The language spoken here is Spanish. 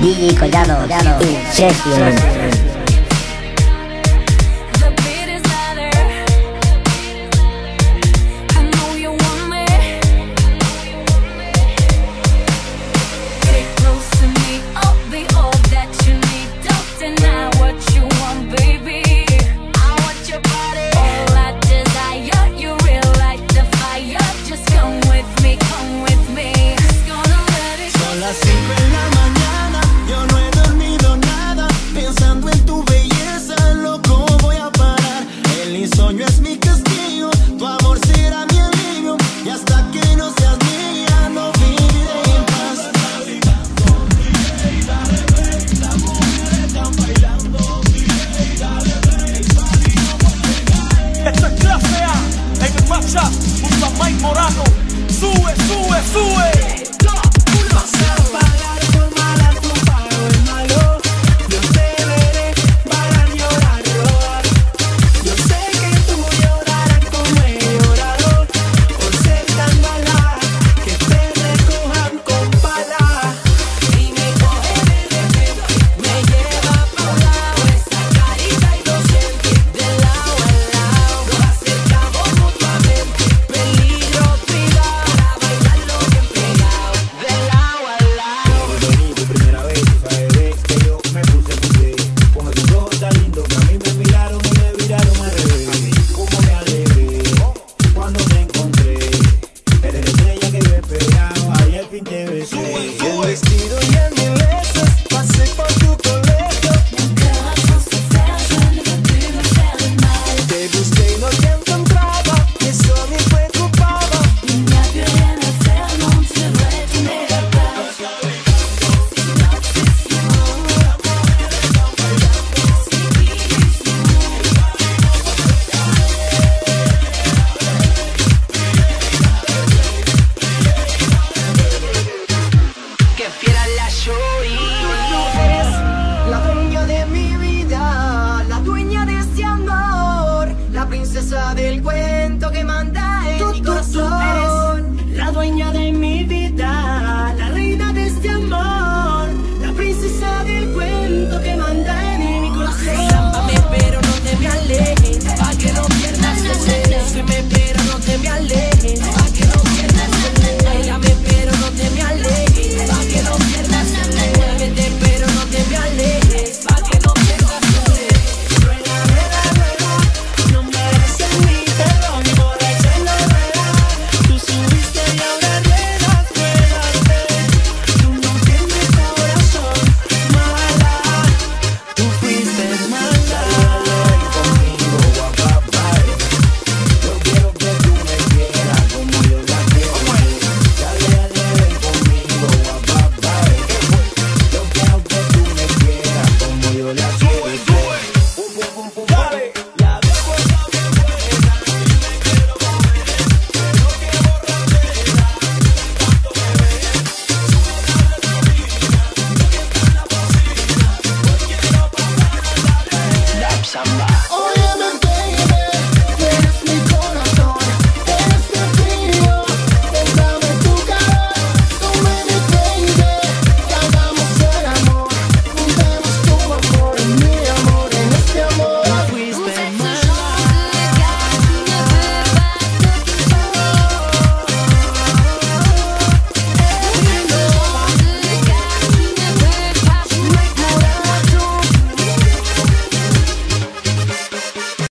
DJ Collado, session. The secret